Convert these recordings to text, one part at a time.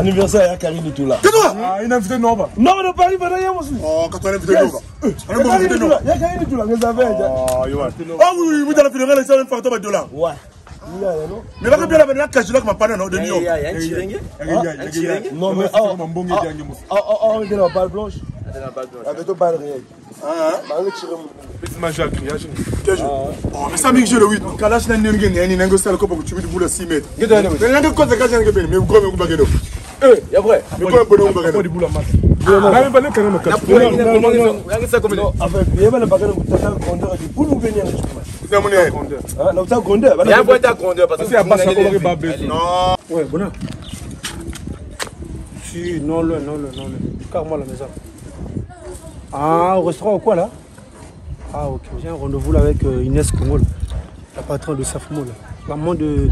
anniversaire ya Karine Toula. Kama? Ah, il a invité Nova. Nova de Paris, voilà, yamo su. Oh, quand on a invité Nova. On a invité Nova. Ya Karine Toula, ngeza veja. Oh, yo. Ah oui, oui, dans la finale, ça va faire tomber dollar. Ouais. Mais baka biela bana kajula kama pana na de Nyon. Ya chirenge. Ya chirenge. Non mais ah, mbonge jange mo. Ah ah ah, de la balle blanche. De la balle blanche. Avec toi balle rien. Ah ah. Ba le chirenge. Petit match à Kinyashi. Kejo. Oh, mais ça mixé le 8. Kalash na Nyon ngene, ni nango sala ko ba ku chibi bula 6 mètres. Ngeda na. Nango ko za kajanga bene, mais ko me ku bagelo. Eh, y y a parce ah, que non non non non la maison ah au restaurant quoi là ah ok j'ai un rendez-vous avec euh, Inès la patronne de Safmo maman de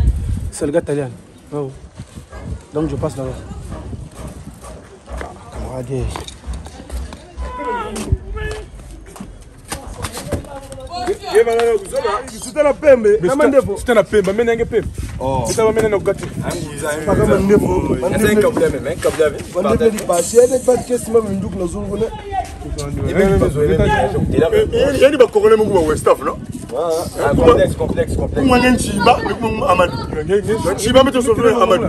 Selga Talian Donc je passe là Allez. sitala pembe na mandevu sitala pembe amene yange pembe sitala amene nakukati paka mandevu mandevu lipasi ene patikesi mame nduku nazungune yani bakokole mungu ba west af no kumwange nchiba amadu nchiba mete sovre amadu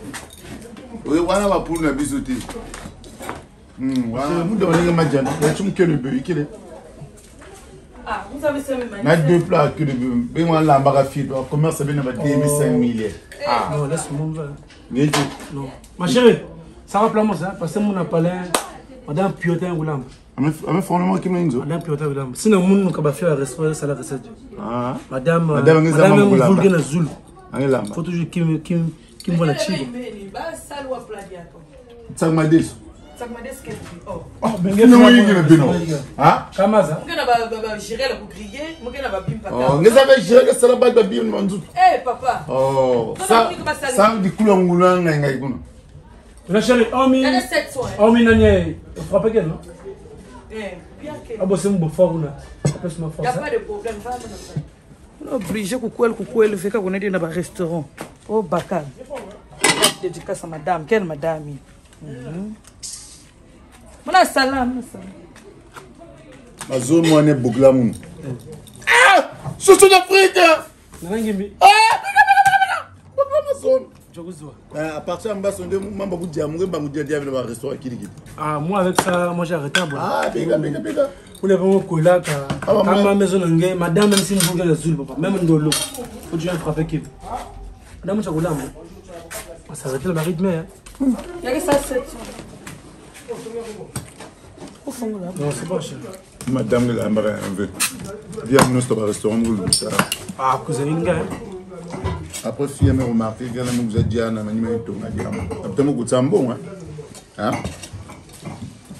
on va pour nous bisouter. Vous devriez me dire, tu me le bœuf, qui ah, vous savez, c'est même. Mettre deux plats, que le bébé, moi, là, combien ça vient de 2005 milliers Ah, non, laisse-moi me voir. Non. Ma chérie, ça va plein, moi, ça, parce que mon appelin, madame Piotin ou l'âme. Ah, mais fondement qui m'a dit Madame Piotin ou l'âme. Sinon, mon nom, quand on va faire la restauration, ça la recette. Ah, madame, euh, madame, vous voulez la zoule. Ah, elle est Faut toujours qui, qui. kimbona chiko tsakuma deso oh, ngene oyingi na bino oh, ngeza bagireke sala bati babio na banzutu sang dikulu ya ngulu yanga engai kuna omi nani frappe quel non abose mubofwa kuna apesuma force oblige kukwele kukwele fika kunadienda barestaurant Oh, Bakal. Dédicace à madame. Quelle madame mhm. Mona salam. Mazo mwane bugla moun. Ah! Eh, Soso d'Afrique! Nanangimbi. Ah! Eh, eh, à partir de son deux mois, beaucoup de diamants, beaucoup de diamants, le restaurant qui dit. Ah, moi avec ça, moi j'ai arrêté. Ah, pika, pika, pika. Vous n'avez pas mon collègue. Quand ma maison, madame, même si vous voulez le zoul, même dans l'eau, faut que je vienne frapper qui. namucha kulamo asazakila marythme Non, c'est pas cher. Madame, elle a un peu. Viens, nous sommes au restaurant, nous le Ah, cousin, une gars. Après, si elle m'a remarqué, qu'elle m'a dit, Diana, m'a dit, mais tu m'as dit, après, mon goût, c'est bon, hein. Hein?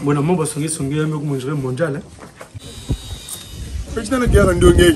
Mon amour, va songer, songer, mais comme je mondial, hein. Petit, elle a guerre en deux guerres.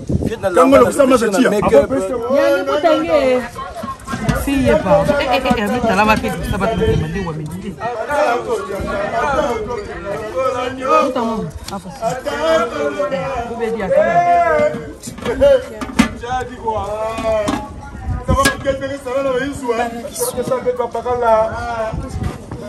kango lokusa mazatia yalikutange siyeba mitala eh, eh, eh, mapeisa bato matemandewa mingi Banakisou.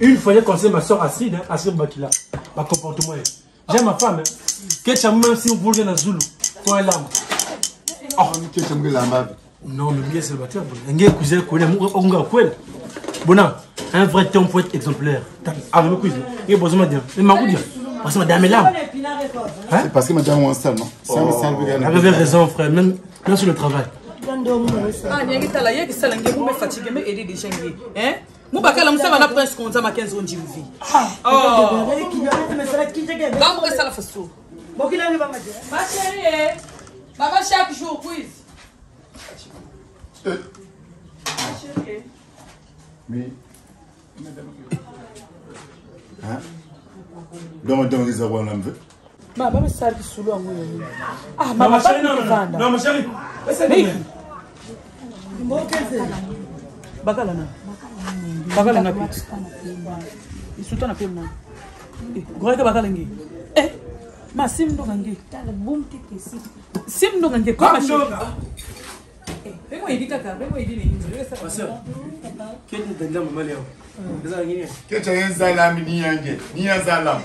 Une fois, j'ai conseillé ma soeur Astrid, hein, Astrid Bakila, ma comportement. J'aime ma femme. Qu'est-ce hein. même si on voulait dans Zulu, quand elle lame. Oh, qu'est-ce la mère. Non, mais bien c'est célibataire, bon. Un cousin connaît, on gars quoi Bona, un vrai temps pour être exemplaire. Ah, mais cousin, il eh, est bon, bien. Mais ma route, parce que madame est là. Hein. Hein? C'est parce que madame est en salle, non C'est un oh. raison, frère, même, même sur le travail. Ah, il y a des gens qui sont fatigués, mais il y a des gens qui. Hein mubakala musava na prince konza makenzi ondimvi bamukesala fasu baba chaque jour quiz domadongeza bwana mve mama basali kisulu yango yoyo ah mama bakuvanda bakala nao bakalenga pe isuta na pe mna goraka bakalenge ma sim ndonga nge sim ndonga nge kete tanda mamaleyo ezala ngine kete yenzalambi niyange niyanzalamu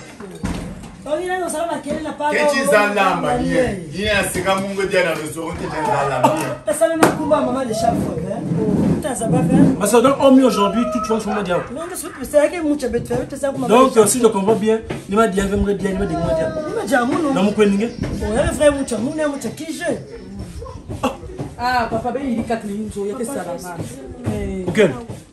keti nzalamba ye ine na sika mungu dia na lozoro keti nzalamba donc homme aujourd'hui toute fonction m'a diao donc euh, si je comprends bien ni ma dia vemre dia ni ma dia ma dia na mukweninge oya vrai mucha mune mucha kije ah papa be ili katlinzo yake salama ok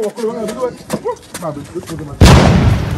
Ó, kúrò, ó, kúrò. Má bẹ̀rẹ̀, ó, kúrò, má bẹ̀rẹ̀.